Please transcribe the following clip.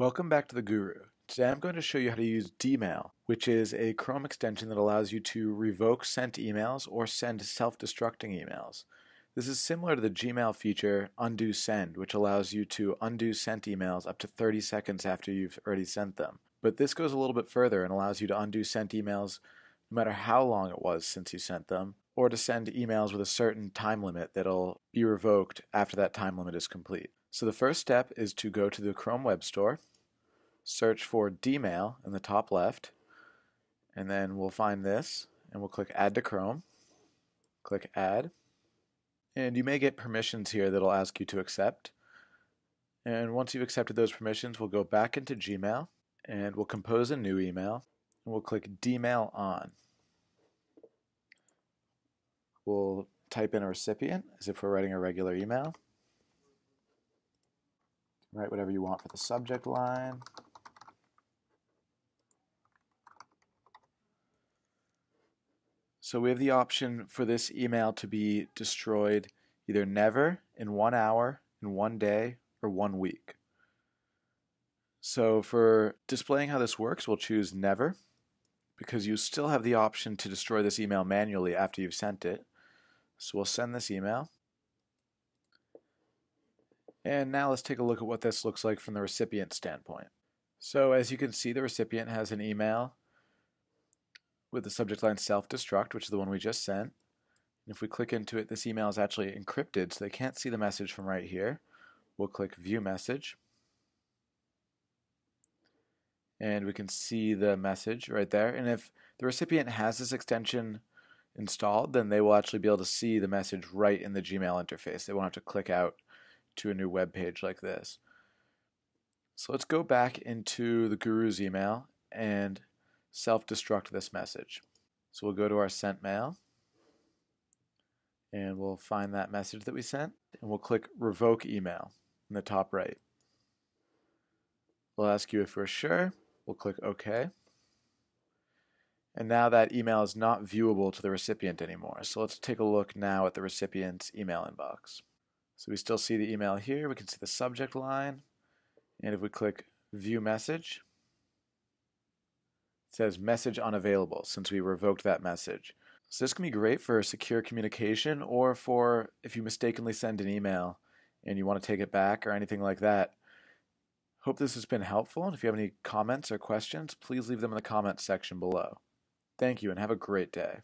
Welcome back to the Gooru. Today I'm going to show you how to use Dmail, which is a Chrome extension that allows you to revoke sent emails or send self-destructing emails. This is similar to the Gmail feature undo send, which allows you to undo sent emails up to 30 seconds after you've already sent them. But this goes a little bit further and allows you to undo sent emails no matter how long it was since you sent them, or to send emails with a certain time limit that'll be revoked after that time limit is complete. So the first step is to go to the Chrome Web Store, search for Dmail in the top left, and then we'll find this, and we'll click Add to Chrome. Click Add. And you may get permissions here that'll ask you to accept. And once you've accepted those permissions, we'll go back into Gmail, and we'll compose a new email, and we'll click Dmail On. We'll type in a recipient as if we're writing a regular email. Write whatever you want for the subject line. So we have the option for this email to be destroyed either never, in one hour, in one day, or one week. So for displaying how this works, we'll choose never because you still have the option to destroy this email manually after you've sent it. So we'll send this email. And now let's take a look at what this looks like from the recipient standpoint. So as you can see, the recipient has an email with the subject line self-destruct, which is the one we just sent. And if we click into it, this email is actually encrypted, so they can't see the message from right here. We'll click View Message. And we can see the message right there. And if the recipient has this extension installed, then they will actually be able to see the message right in the Gmail interface. They won't have to click out to a new web page like this. So let's go back into the Gooru's email and self-destruct this message. So we'll go to our sent mail and we'll find that message that we sent and we'll click revoke email in the top right. We'll ask you if we're sure. We'll click OK. And now that email is not viewable to the recipient anymore. So let's take a look now at the recipient's email inbox. So we still see the email here. We can see the subject line. And if we click view message, it says message unavailable since we revoked that message. So this can be great for secure communication or for if you mistakenly send an email and you want to take it back or anything like that. Hope this has been helpful and if you have any comments or questions, please leave them in the comments section below. Thank you and have a great day.